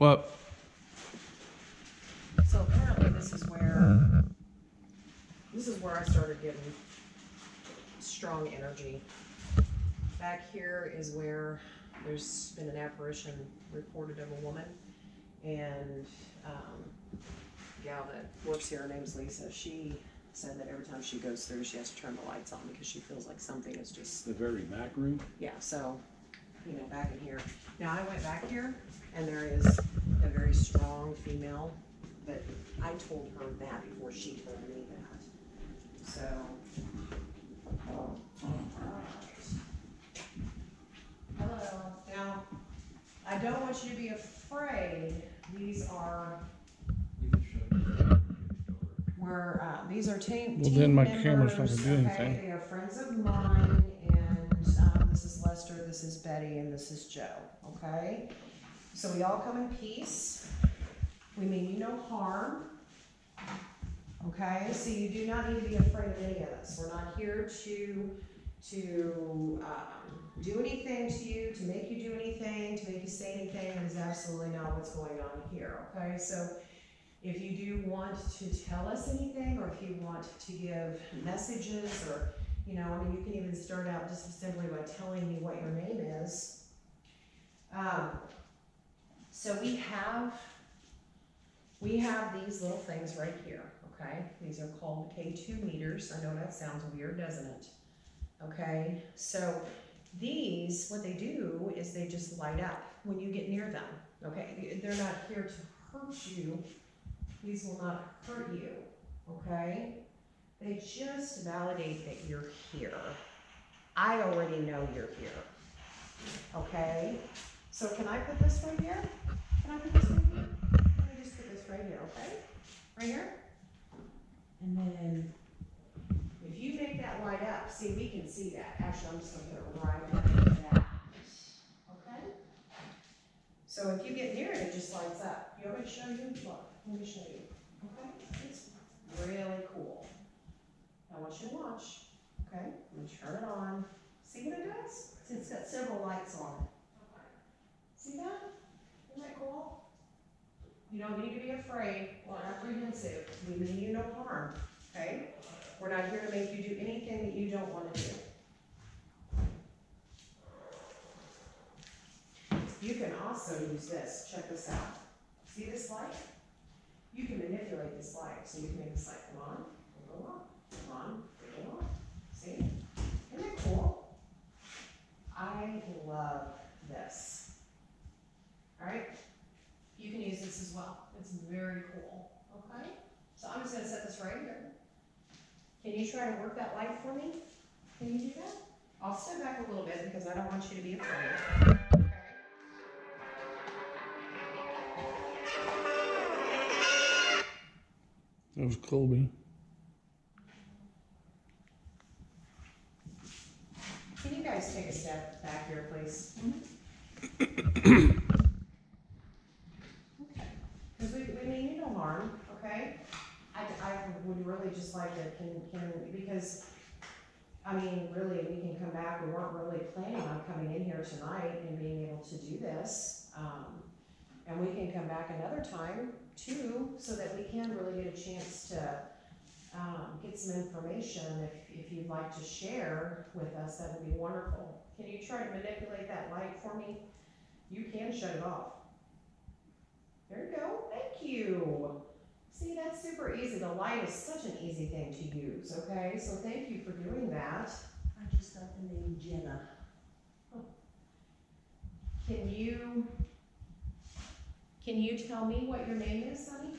What? So apparently this is where, this is where I started getting strong energy. Back here is where there's been an apparition reported of a woman. And, um, gal that works here, her name's Lisa, she said that every time she goes through, she has to turn the lights on because she feels like something is just The very back room? yeah, so, you know, back in here. Now, I went back here and there is a very strong female, but I told her that before she told me that. So. Hello. Now, I don't want you to be afraid. These are, where, uh, these are team, Well, then my members, camera's not gonna do okay? anything. They are friends of mine, and, um, this is Lester, this is Betty, and this is Joe, okay? So we all come in peace. We mean you no harm. Okay, so you do not need to be afraid of any of us. We're not here to, to, um, do anything to you, to make you do anything, to make you say anything. That is absolutely not what's going on here, okay? So if you do want to tell us anything, or if you want to give messages, or, you know, I mean, you can even start out just simply by telling me what your name is. Um, so we have, we have these little things right here, okay? These are called K two meters. I know that sounds weird, doesn't it? Okay, so these, what they do is they just light up when you get near them, okay? They're not here to hurt you. These will not hurt you, okay? They just validate that you're here. I already know you're here, okay? So can I put this right here? Can I put this right here? Let me just put this right here, okay? Right here? And then, if you make that light up, see, we can see that. Actually, I'm just gonna put it right like that. Okay? So if you get near it, it just lights up. You want me to show you? Look, let me show you. Okay? It's really cool. I want you to watch, okay? I'm turn it on. See what it does? It's got several lights on it. See that? Isn't that cool? You don't need to be afraid or apprehensive. We mean you no harm, okay? We're not here to make you do anything that you don't wanna do. You can also use this, check this out. See this light? You can manipulate this light, so you can make this light come on, go on. See? Isn't that cool? I love this. Alright? You can use this as well. It's very cool, okay? So I'm just gonna set this right here. Can you try to work that light for me? Can you do that? I'll step back a little bit because I don't want you to be afraid. Okay? That was Colby. Can you guys take a step back here, please? Mm-hmm. Okay, because we, we mean you no harm, okay? I, I would really just like to, can, can, because, I mean, really, we can come back, we weren't really planning on coming in here tonight and being able to do this. Um, and we can come back another time too, so that we can really get a chance to, um, get some information. If, if you'd like to share with us, that would be wonderful. Can you try to manipulate that light for me? You can shut it off. There you go, thank you. See, that's super easy. The light is such an easy thing to use, okay? So thank you for doing that. I just got the name Jenna. Can you, can you tell me what your name is, Sonny?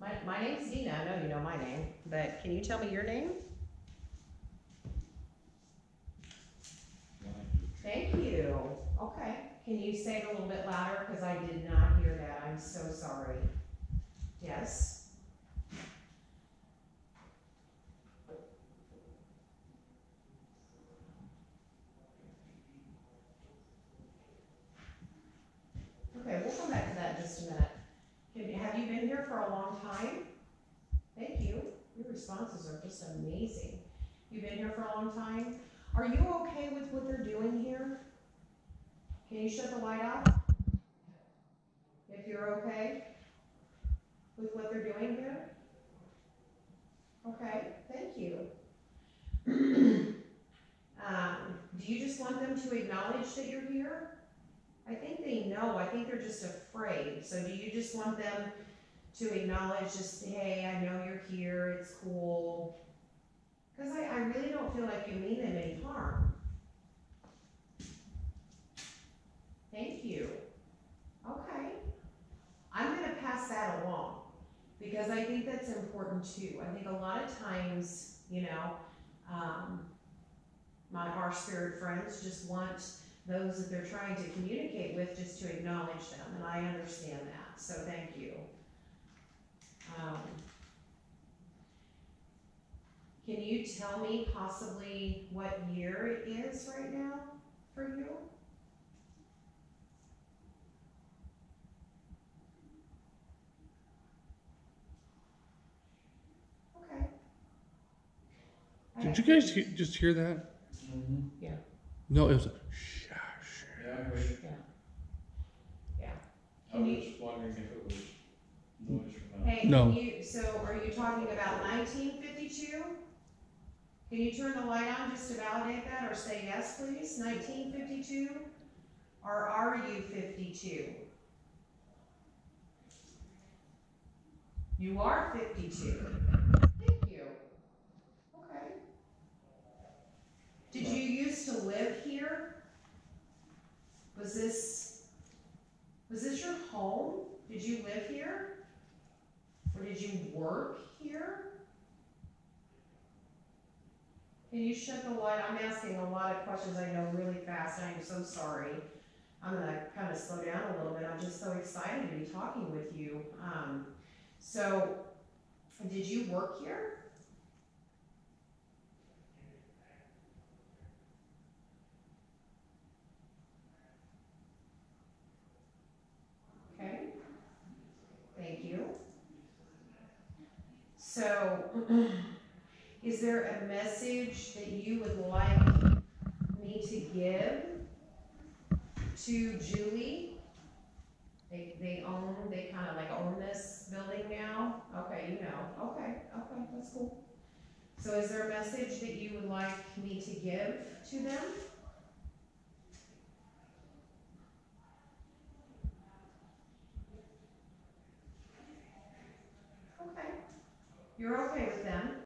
My, my name's Dina, I know you know my name, but can you tell me your name? Thank you. Okay. Can you say it a little bit louder? Because I did not hear that. I'm so sorry. Yes? Okay, we'll come back to that in just a minute. Have- you been here for a long time? Thank you. Your responses are just amazing. You've been here for a long time? Are you okay with what they're doing here? Can you shut the light off? if you're okay with what they're doing here? Okay, thank you. Um, do you just want them to acknowledge that you're here? I think they know, I think they're just afraid, so do you just want them to acknowledge, just, hey, I know you're here, it's cool? Cause I, I really don't feel like you mean them any harm. Thank you. Okay. I'm gonna pass that along, because I think that's too. I think a lot of times, you know, um, my, our spirit friends just want those that they're trying to communicate with just to acknowledge them, and I understand that, so thank you. Um, Can you tell me possibly what year it is right now for you? Okay. I Did you guys he- just hear that? Mm-hmm. No, it was a shush. Yeah, I heard. Yeah. I was just wondering if it was noise from that. Hey, No. can you, so are you talking about nineteen fifty-two? Can you turn the light on just to validate that, or say yes, please, nineteen fifty-two? Or are you fifty-two? You are fifty-two. Thank you. Okay. Did you used to live here? Was this, was this your home? Did you live here? Or did you work here? Can you shut the light? I'm asking a lot of questions I know really fast. I am so sorry. I'm gonna kind of slow down a little bit. I'm just so excited to be talking with you. Um, so, did you work here? Okay. Thank you. So, is there a message that you would like me to give to Julie? They, they own, they kind of like own this building now? Okay, you know, okay, okay, that's cool. So is there a message that you would like me to give to them?